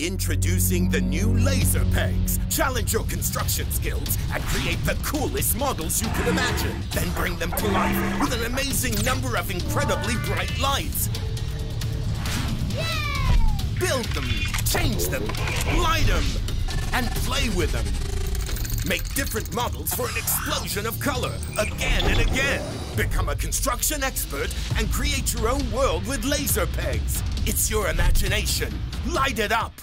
Introducing the new laser pegs. Challenge your construction skills and create the coolest models you can imagine. Then bring them to life with an amazing number of incredibly bright lights. Build them, change them, light them, and play with them. Make different models for an explosion of color, again and again. Become a construction expert and create your own world with laser pegs. It's your imagination. Light it up.